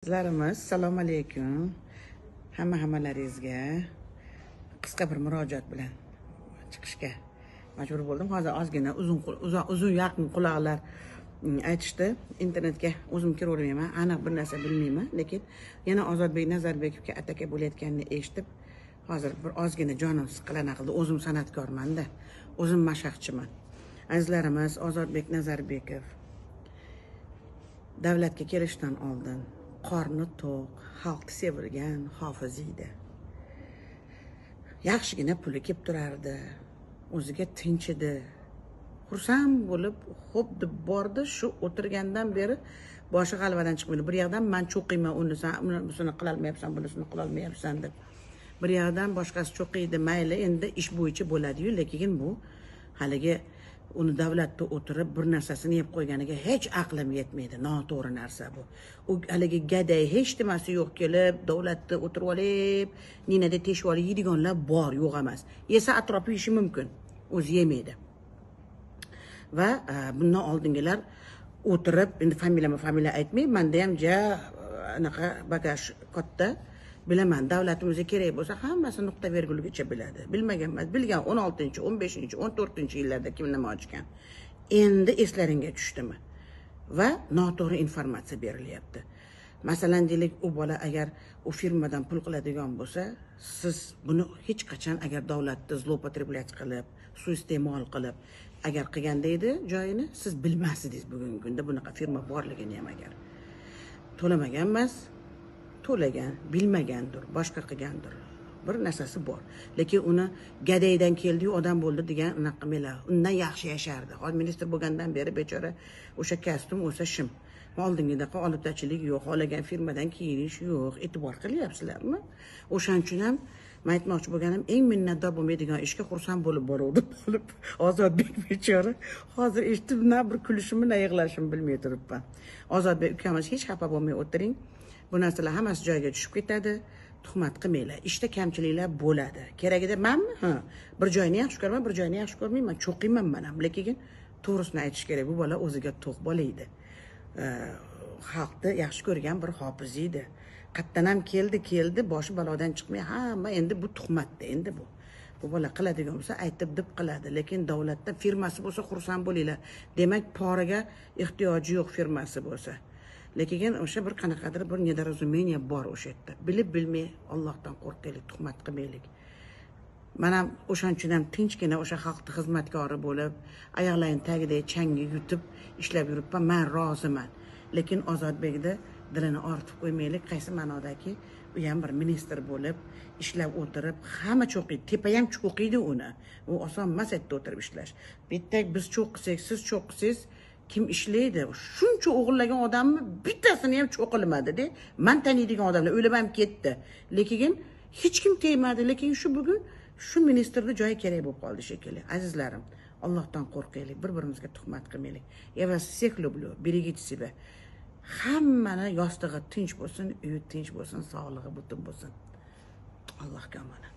azizlarimiz assalomu alaykum. Hamma hammalaringizga qisqa bir murojaat bilan chiqishga majbur bo'ldim. Hozir ozgina uzun uzun uzun yaqin quloqlar mm, aytishdi. Internetga o'zim kiravermayman, aniq bir narsa bilmayman, lekin yana Ozodbek Nazarbekovga ataka bo'layotganini eshitib, hozir bir ozgina jonim siqilana qildi. O'zim san'atkormanda, o'zim mashaqchiman. Azizlarimiz, Ozodbek Nazarbekov davlatga kelishdan oldin qorni to'q xalqni sevilgan hofiz edi. Yaxshigina puli kelib turardi o'ziga tinch edi. Xursand bo'lib xo'p deb bordi shu o'tirgandan beri boshi g'alvadan chiqmaydi bir yoqdan man cho'qiyman uni san bunisini qilolmayapsan bunisini qilolmayapsan deb. Bir yoqdan boshqasi cho'qiydi mayli endi ish bo'yicha bo'ladiyu lekin bu haligi uni davlatda o'tirib bir narsasini yeb qo'yganiga hech aqlim yetmaydi. Noto'g'ri narsa bu. U haligi gaday hech nimasi yo'q kelib davlatda o'tirib olib ninada teshib olib yeydiganlar bor yo'q emas. Yesa atrofi yeyishi mumkin o'zi yemaydi va e, bundan oldingilar o'tirib endi familiyama familiya aytmayman manda ham ja e, anaqa bagaj katta bilaman davlatimizga kerak bo'lsa hammasi nuqta vergulgacha biladi. Bilmagan emas bilgan o'n oltinchi o'n beshinchi o'n to'rtinchi yillarda kim nima ochgan? Endi eslaringga tushdimi? Va noto'g'ri informatsiya berilyapti. Masalan deylik u bola agar u firmadan pul qiladigan bo'lsa siz buni hech qachon agar davlatni zloupotreblять qilib suiiste'mol qilib agar qilganda edi joyini siz bilmasdingiz bugungi kunda bunaqa firma borligini ham agar. To'lamagan emas to'lagan bilmagandir boshqa qilgandir. Bir narsasi bor. Lekin uni gadaydan keldiyu odam bo'ldi degan unaqa undan yaxshi yashardi. Hozir ministr bo'lgandan beri bechora o'sha kostyum o'sha shim. Oldingidaqa oliftachilik yo'q olagan firmadan kiyinish yo'q e'tibor qilyapsizlarmi? O'shaning uchun ham man aytmoqchi bo'lganim eng minnatdor bo'lmaydigan ishga xursand bo'lib boruvdim olib ozodbek bechora. Hozir eshitib na bir kulishimni na yig'lashimni bilmay turibman. Ozodbek ukamiz hech xafa bo'lmay o'tiring. Bu narsalar hammasi joyiga tushib ketadi. Tuhmat qilmanglar ishda kamchiliklar bo'ladi. Keragida manmi? Ha bir joyini yaxshi ko'raman bir joyini yaxshi ko'rmayman cho'qiyman man ham lekin to'g'risini aytish kerak bu bola o'ziga to'q bola edi. Xalqni yaxshi ko'rgan bir hofiz edi. Qayerdan ham keldi keldi boshi balodan chiqmay hamma endi bu tuhmatda endi bu. Bu bola qiladigan bo'lsa aytib deb qiladi lekin davlatda firmasi bo'lsa xursand bo'linglar. Demak poraga ehtiyoji yo'q firmasi bo'lsa. Lekin o'sha bir qanaqadir bir недоразумение bor o'sha yerda. Bilib bilmay ollohdan qo'rqaylik tuhmat qilmaylik. Man ham o'shaning uchun ham tinchgina o'sha xalqni xizmatkori bo'lib oyoqlarini tagida changni yutib ishlab yuribman man roziman. Lekin ozodbekni dilini ortib qo'ymaylik. Qaysi ma'nodaki u ham bir ministr bo'lib ishlab o'tirib hamma cho'qiydi tepa ham cho'qiydi uni. U oson emas yerda o'tirib ishlash. Bitta biz cho'qisak siz cho'qisangiz kim ishlaydi? Shuncha o'g'illagan odamni bittasini ham cho'qilmadida man taniydigan odamlar o'ylab ham ketdi. Lekin hech kim tegmadi. Lekin shu bugun shu ministrni joyi kerak bo'lib qoldi shekilli azizlarim. Allohdan qo'rqaylik bir birimizga tuhmat qilmaylik. Я вас всех люблю берегите себя hammani yostig'i tinch bo'lsin uyi tinch bo'lsin sog'lig'i butun bo'lsin. Allohga omonat.